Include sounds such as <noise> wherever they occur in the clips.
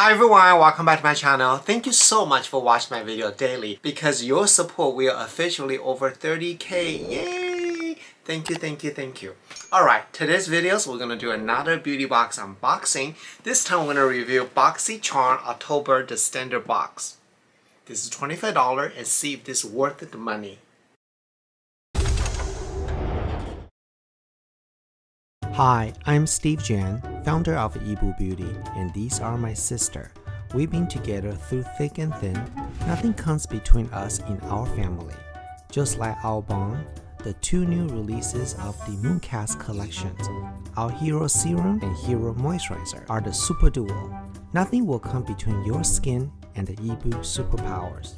Hi everyone, welcome back to my channel. Thank you so much for watching my video daily. Because your support, we are officially over 30k. Yay! Thank you, thank you, thank you. Alright, today's videos, we're gonna do another beauty box unboxing. This time we're gonna review BoxyCharm October, the standard box. This is $25 and see if this is worth the money. Hi, I'm Steve Jan, founder of Yibu Beauty, and these are my sister. We've been together through thick and thin. Nothing comes between us in our family. Just like our bond, the two new releases of the Mooncast collections, our Hero Serum and Hero Moisturizer, are the super duo. Nothing will come between your skin and the Yibu superpowers.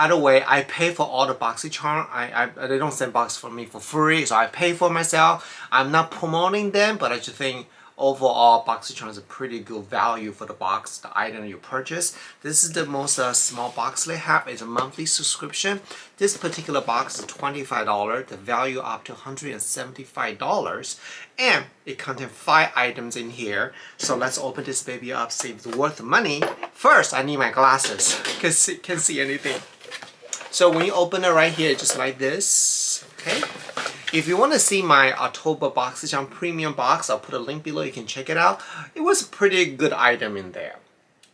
By the way, I pay for all the BoxyCharm. I, I they don't send box for me for free, so I pay for myself. I'm not promoting them, but I just think overall BoxyCharm is a pretty good value for the box, the item you purchase. This is the most uh, small box they have. It's a monthly subscription. This particular box is $25. The value up to $175. And it contains five items in here. So let's open this baby up, see if it's worth the money. First, I need my glasses. Can see, can see anything. So when you open it right here, just like this, okay? If you want to see my October BoxyCharm Premium box, I'll put a link below, you can check it out. It was a pretty good item in there.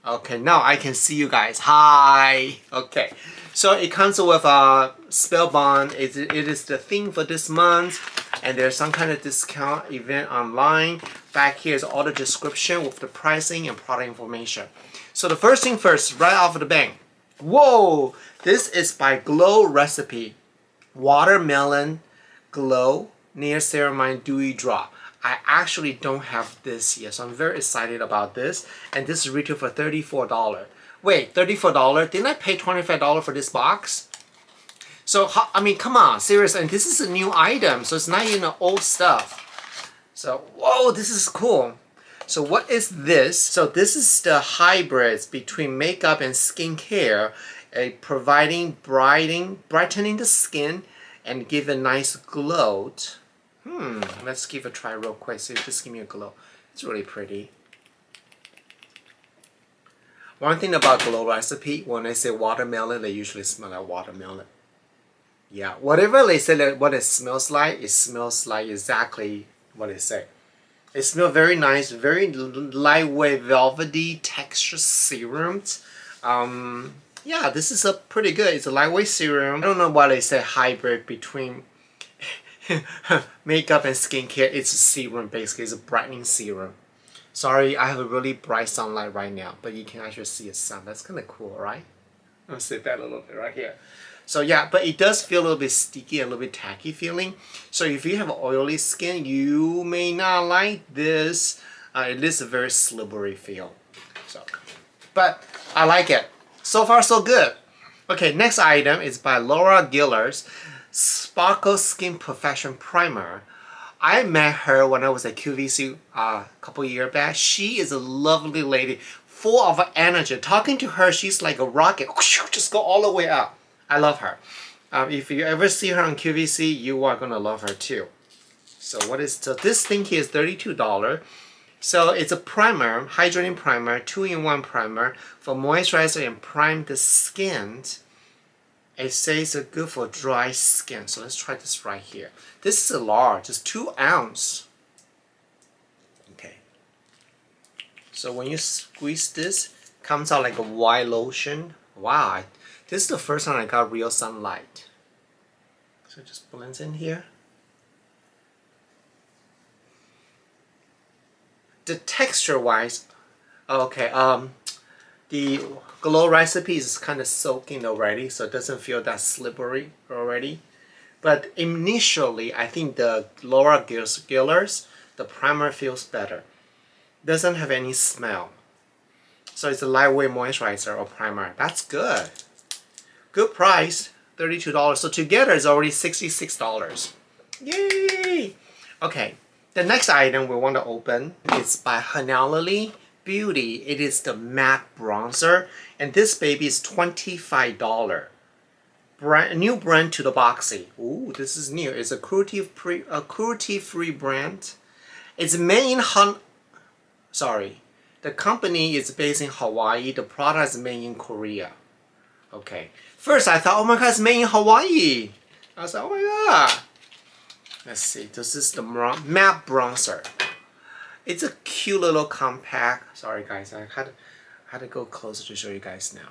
Okay, now I can see you guys. Hi! Okay, so it comes with a Spellbound. It, it is the theme for this month. And there's some kind of discount event online. Back here is all the description with the pricing and product information. So the first thing first, right off the bank. Whoa! This is by Glow Recipe. Watermelon Glow Niacinamide Dewy Drop. I actually don't have this yet, so I'm very excited about this. And this is retail for $34. Wait, $34? Didn't I pay $25 for this box? So, I mean, come on, seriously. And this is a new item, so it's not even old stuff. So, whoa, this is cool. So what is this? So this is the hybrids between makeup and skincare, providing brightening, brightening the skin and give a nice glow. Hmm, let's give a try real quick. So just give me a glow. It's really pretty. One thing about Glow Recipe, when they say watermelon, they usually smell like watermelon. Yeah, whatever they say that what it smells like, it smells like exactly what they say. It smells very nice, very lightweight, velvety texture serum. Um, yeah, this is a pretty good. It's a lightweight serum. I don't know why they say hybrid between <laughs> makeup and skincare. It's a serum basically. It's a brightening serum. Sorry, I have a really bright sunlight right now, but you can actually see a sun. That's kind of cool, right? I'll sit that a little bit right here. So yeah, but it does feel a little bit sticky, a little bit tacky feeling. So if you have oily skin, you may not like this. Uh, it is a very slippery feel. So, but I like it. So far, so good. Okay, next item is by Laura Geller's Sparkle Skin Perfection Primer. I met her when I was at QVC uh, a couple years back. She is a lovely lady, full of energy. Talking to her, she's like a rocket. <laughs> Just go all the way up. I love her. Um, if you ever see her on QVC, you are gonna love her too. So what is so this thing here is $32. So it's a primer, hydrating primer, two-in-one primer for moisturizer and prime the skin. It says it's good for dry skin. So let's try this right here. This is a large, it's two ounce. Okay. So when you squeeze this, comes out like a white lotion. Wow, this is the first time I got real sunlight. So it just blends in here. The texture wise, okay, um, the glow recipe is kind of soaking already, so it doesn't feel that slippery already. But initially, I think the Laura Geller's, the primer feels better. Doesn't have any smell. So it's a lightweight moisturizer or primer. That's good. Good price, $32. So together it's already $66. Yay! Okay, the next item we want to open is by Hanalili Beauty. It is the matte bronzer. And this baby is $25. Brand, new brand to the Boxy. Ooh, this is new. It's a cruelty-free a cruelty -free brand. It's made in Han sorry, the company is based in Hawaii. The product is made in Korea. Okay. First I thought, oh my god, it's made in Hawaii. I was like, oh my god. Let's see, this is the matte bronzer. It's a cute little compact. Sorry guys, I had, had to go closer to show you guys now.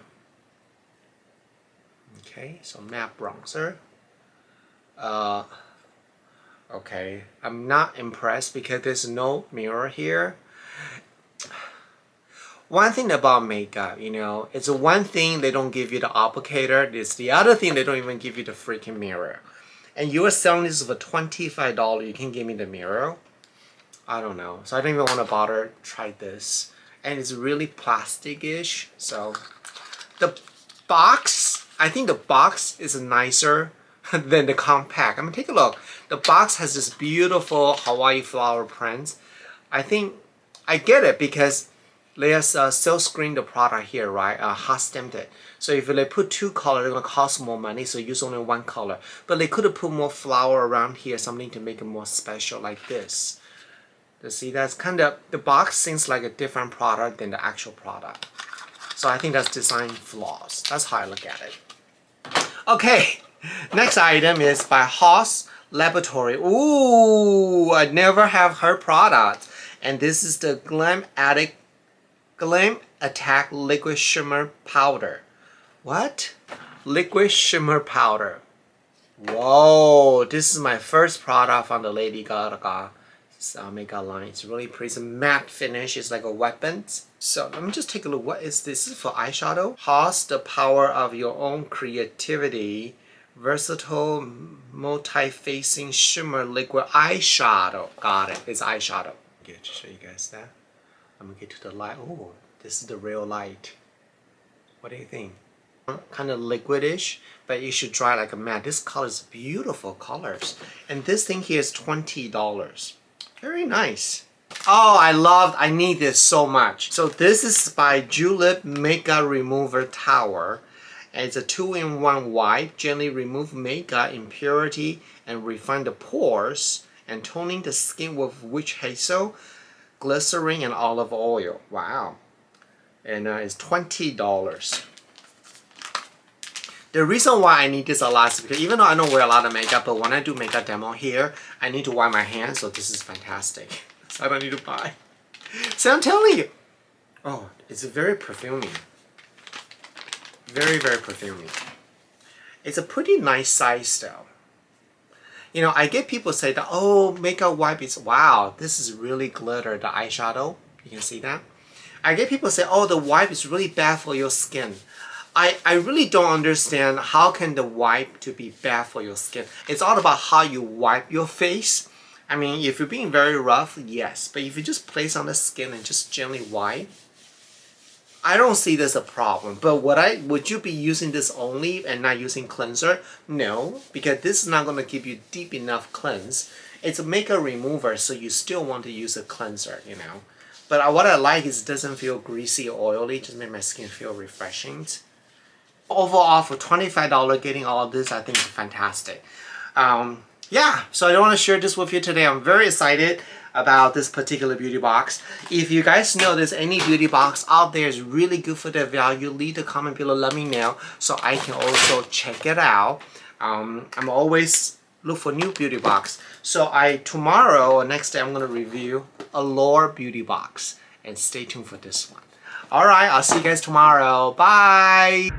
Okay, so matte bronzer. Uh, okay, I'm not impressed because there's no mirror here. One thing about makeup, you know, it's one thing they don't give you the applicator, it's the other thing they don't even give you the freaking mirror. And you are selling this for $25, you can give me the mirror? I don't know. So I don't even want to bother try this. And it's really plastic-ish, so the box, I think the box is nicer <laughs> than the compact. I mean, take a look. The box has this beautiful Hawaii flower print. I think I get it because they uh, still screen the product here, right? Uh, hot stamped it. So if they put two color, they're gonna cost more money. So use only one color. But they could have put more flower around here, something to make it more special, like this. You see, that's kind of the box seems like a different product than the actual product. So I think that's design flaws. That's how I look at it. Okay, <laughs> next item is by Haus Laboratory. Ooh, I never have her product. And this is the Glam Addict Glam Attack Liquid Shimmer Powder. What? Liquid Shimmer Powder. Whoa, this is my first product from the Lady Gaga makeup line. It's really pretty. It's a matte finish. It's like a weapon. So let me just take a look. What is this? This is for eyeshadow. Harness the power of your own creativity. Versatile, multi-facing shimmer liquid eyeshadow. Got it. It's eyeshadow. To show you guys that. Let me get to the light. Oh, this is the real light. What do you think? Kind of liquidish, but you should dry like a matte. This color is beautiful colors. And this thing here is $20. Very nice. Oh, I love, I need this so much. So this is by Julep Makeup Remover Tower. And it's a two-in-one wipe, gently remove makeup impurity and refine the pores and toning the skin with witch hazel, glycerin, and olive oil. Wow. And uh, it's $20. The reason why I need this a lot is because even though I don't wear a lot of makeup, but when I do makeup demo here, I need to wipe my hands, so this is fantastic. <laughs> So I don't need to buy. So I'm telling you. Oh, it's very perfuming. Very, very perfuming. It's a pretty nice size though. You know, I get people say that, oh, makeup wipe is, wow, this is really glitter, the eyeshadow. You can see that. I get people say, oh, the wipe is really bad for your skin. I, I really don't understand how can the wipe to be bad for your skin. It's all about how you wipe your face. I mean, if you're being very rough, yes. But if you just place on the skin and just gently wipe, I don't see this a problem. But would I would you be using this only and not using cleanser? No, because this is not going to give you deep enough cleanse. It's a makeup remover, so you still want to use a cleanser, you know. But what I like is it doesn't feel greasy or oily, just make my skin feel refreshing overall for $25 getting all of this I think is fantastic um, yeah so I want to share this with you today. I'm very excited about this particular beauty box. If you guys know there's any beauty box out there is really good for their value leave a comment below let me know so I can also check it out. Um, I'm always look for new beauty box. So I tomorrow or next day I'm gonna review Allure beauty box and stay tuned for this one. Alright I'll see you guys tomorrow. Bye